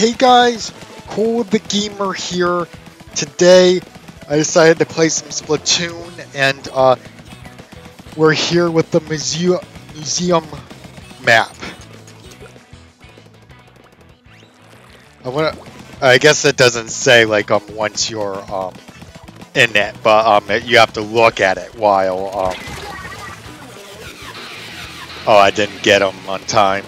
Hey guys, Cole the Gamer here. Today, I decided to play some Splatoon, and uh, we're here with the museum museum map. I wanna. I guess it doesn't say like um once you're um in it, but um you have to look at it while um. Oh, I didn't get them on time.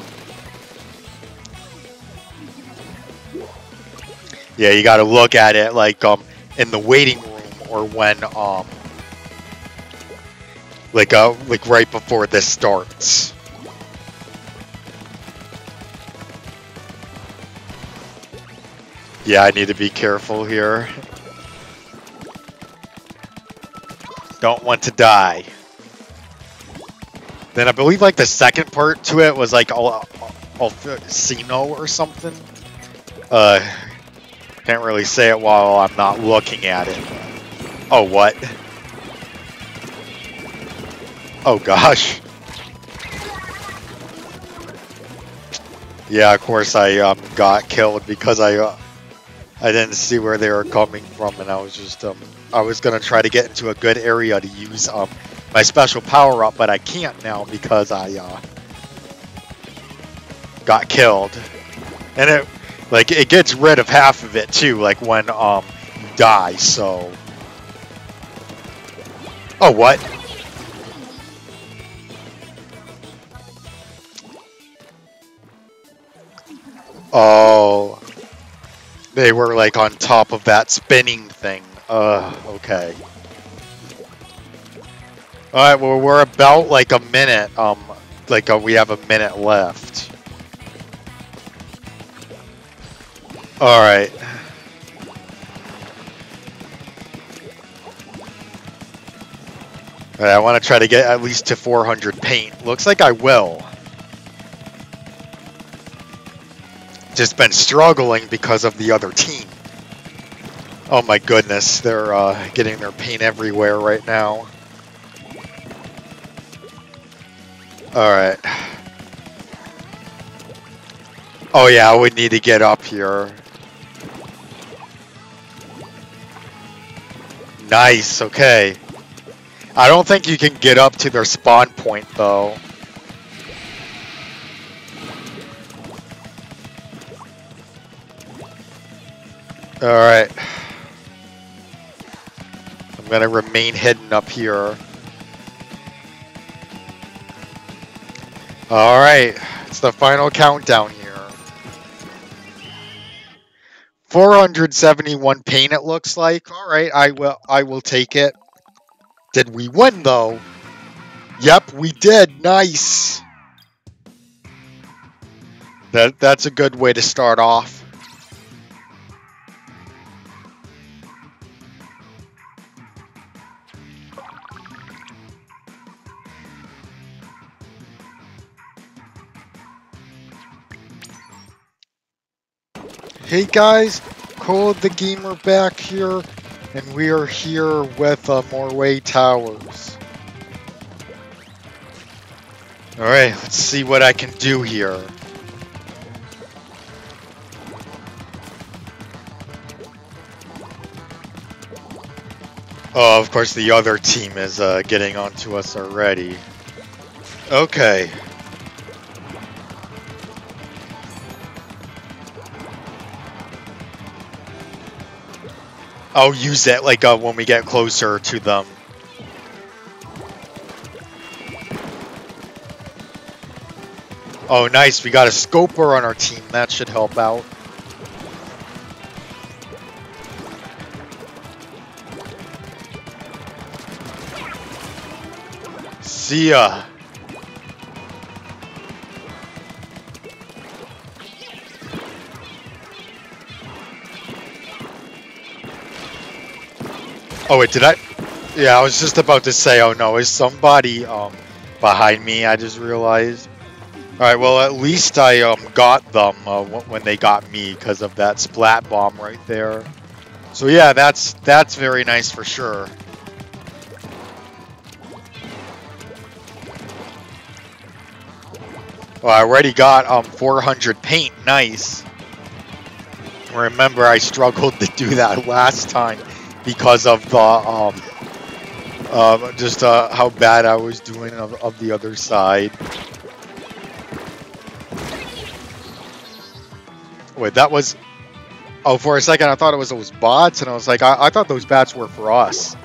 Yeah, you got to look at it like um in the waiting room or when um like uh like right before this starts. Yeah, I need to be careful here. Don't want to die. Then I believe like the second part to it was like all Alfino or something. Uh, can't really say it while I'm not looking at it. Oh, what? Oh gosh. Yeah, of course I um, got killed because I uh, I didn't see where they were coming from, and I was just um, I was gonna try to get into a good area to use um, my special power up, but I can't now because I uh, got killed, and it like it gets rid of half of it too, like when um you die. So, oh what? Oh. They were like on top of that spinning thing. Uh, okay. Alright, well we're about like a minute, um, like uh, we have a minute left. Alright. Alright, I want to try to get at least to 400 paint. Looks like I will. just been struggling because of the other team. Oh my goodness, they're uh, getting their paint everywhere right now. Alright. Oh yeah, I would need to get up here. Nice, okay. I don't think you can get up to their spawn point though. Alright. I'm gonna remain hidden up here. Alright, it's the final countdown 471 pain it looks like. Alright, I will I will take it. Did we win though? Yep, we did. Nice. That that's a good way to start off. Hey guys, Cole the Gamer back here, and we are here with uh, Moray Towers. Alright, let's see what I can do here. Oh, of course the other team is uh, getting onto us already. Okay. I'll use that like uh, when we get closer to them. Oh, nice. We got a scoper on our team. That should help out. See ya. Oh wait, did I? Yeah, I was just about to say, oh no, is somebody um behind me? I just realized. All right, well at least I um got them uh, when they got me because of that splat bomb right there. So yeah, that's that's very nice for sure. Well, I already got um 400 paint. Nice. Remember, I struggled to do that last time because of the um, uh, just uh, how bad I was doing of, of the other side. Wait, that was... Oh, for a second I thought it was those bots, and I was like, I, I thought those bats were for us.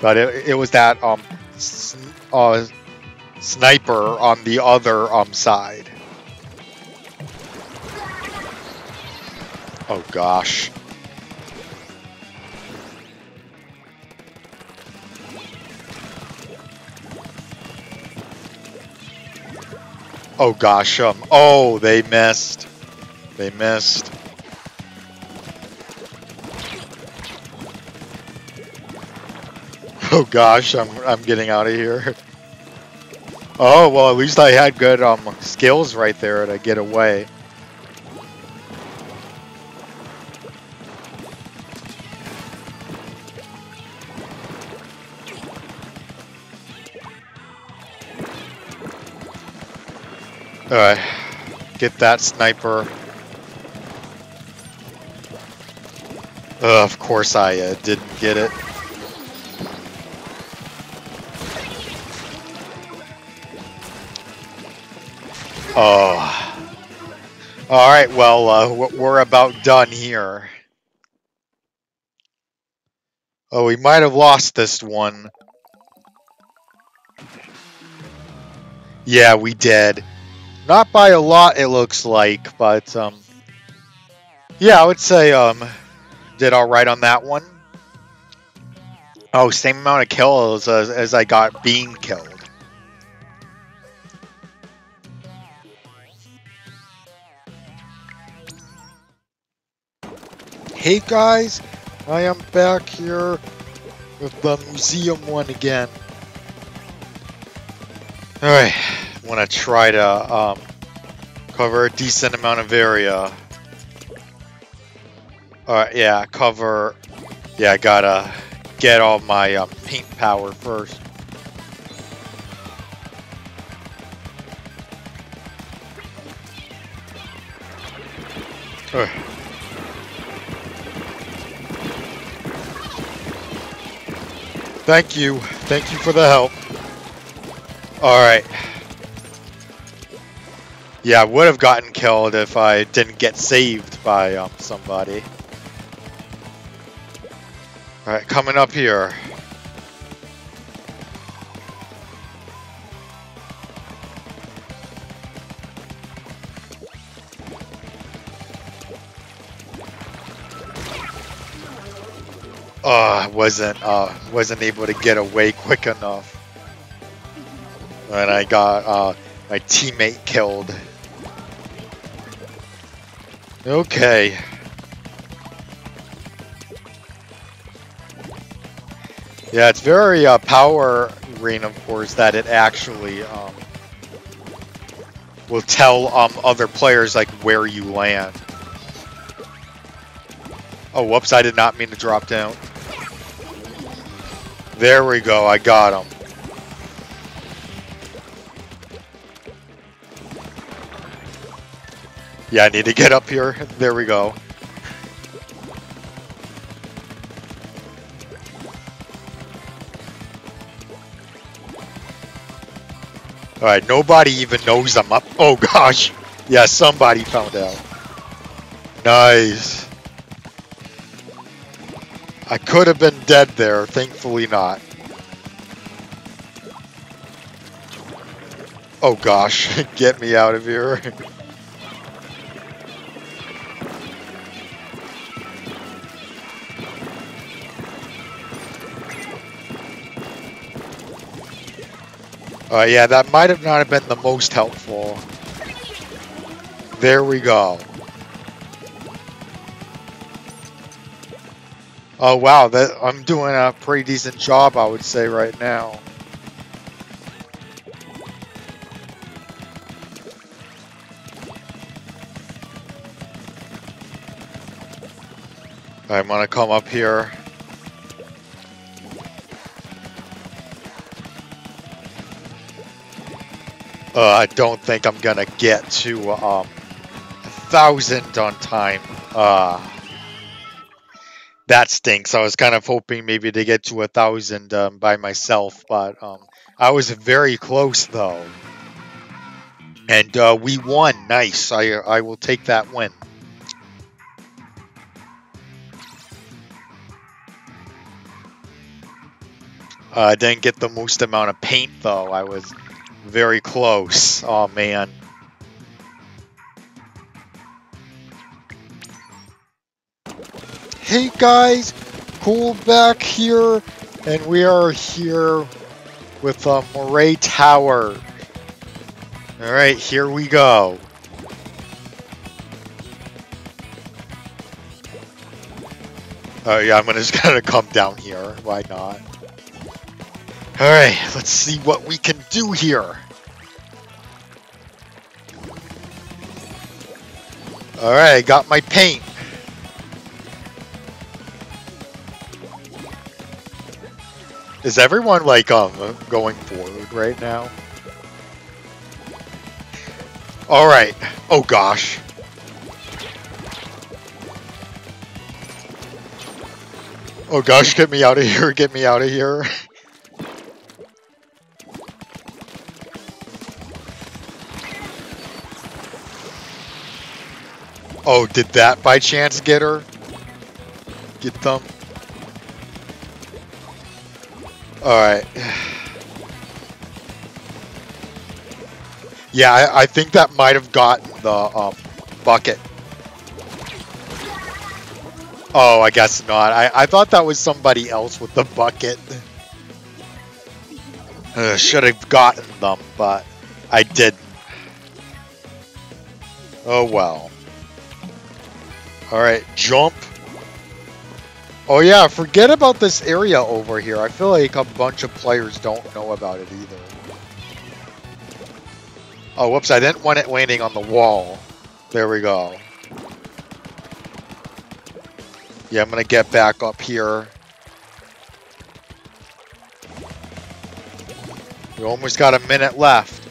But it, it was that um, uh, sniper on the other um side. Oh gosh. Oh gosh, um, oh, they missed. They missed. Oh gosh, I'm I'm getting out of here. Oh well, at least I had good um skills right there to get away. Alright, get that sniper. Uh, of course I uh, didn't get it. Oh. Alright, well, uh, we're about done here. Oh, we might have lost this one. Yeah, we did. Not by a lot, it looks like, but, um... Yeah, I would say, um... Did alright on that one. Oh, same amount of kills as, as I got being killed. Hey guys, I am back here with the museum one again. Alright, want to try to um, cover a decent amount of area. Alright, yeah, cover... Yeah, I gotta get all my um, paint power first. Thank you. Thank you for the help. Alright. Yeah, I would have gotten killed if I didn't get saved by um, somebody. Alright, coming up here. uh, wasn't uh, wasn't able to get away quick enough, and I got uh, my teammate killed. Okay. Yeah, it's very uh, power course, that it actually um, will tell um, other players like where you land. Oh, whoops, I did not mean to drop down. There we go, I got him. Yeah, I need to get up here. There we go. Alright, nobody even knows I'm up. Oh gosh. Yeah, somebody found out. Nice. I could have been dead there, thankfully not. Oh gosh, get me out of here. Uh, yeah, that might have not have been the most helpful. There we go. Oh wow, that I'm doing a pretty decent job, I would say right now. I'm gonna come up here. Uh, I don't think I'm gonna get to um, a thousand on time. Uh, that stinks. I was kind of hoping maybe to get to a thousand um, by myself, but um, I was very close though. And uh, we won. Nice. I I will take that win. Uh, I didn't get the most amount of paint though. I was very close. Oh man. Hey guys, Cole back here, and we are here with uh, Moray Tower. Alright, here we go. Oh yeah, I'm gonna just gonna come down here. Why not? Alright, let's see what we can do here. Alright, got my paint. Is everyone like um going forward right now? All right. Oh gosh. Oh gosh, get me out of here, get me out of here. Oh, did that by chance get her? Get them? Alright. Yeah, I, I, think that might have gotten the um, bucket. Oh, I guess not. I, I thought that was somebody else with the bucket. Uh, should have gotten them, but I didn't. Oh well. Alright, jump. Oh yeah, forget about this area over here. I feel like a bunch of players don't know about it either. Oh, whoops, I didn't want it landing on the wall. There we go. Yeah, I'm gonna get back up here. We almost got a minute left.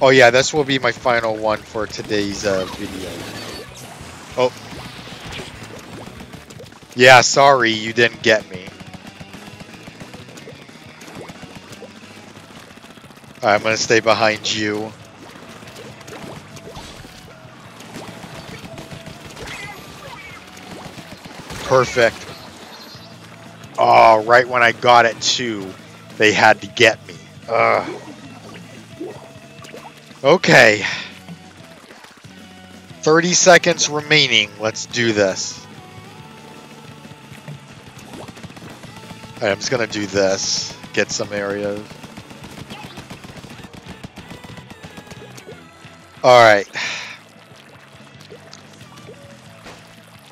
Oh yeah, this will be my final one for today's uh, video. Yeah, sorry, you didn't get me. I'm gonna stay behind you. Perfect. Oh, right when I got it too, they had to get me. Ugh. Okay. 30 seconds remaining. Let's do this. I'm just gonna do this, get some areas. Alright.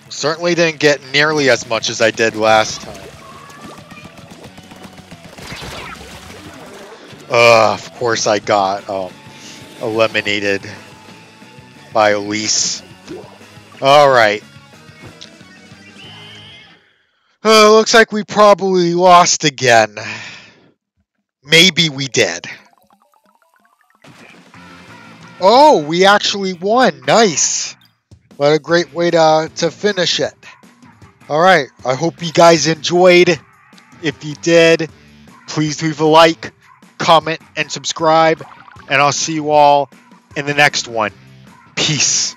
Certainly didn't get nearly as much as I did last time. Uh, of course I got um, eliminated by Elise. Alright. Looks like we probably lost again. Maybe we did. Oh, we actually won. Nice. What a great way to, to finish it. Alright, I hope you guys enjoyed. If you did, please leave a like, comment, and subscribe. And I'll see you all in the next one. Peace.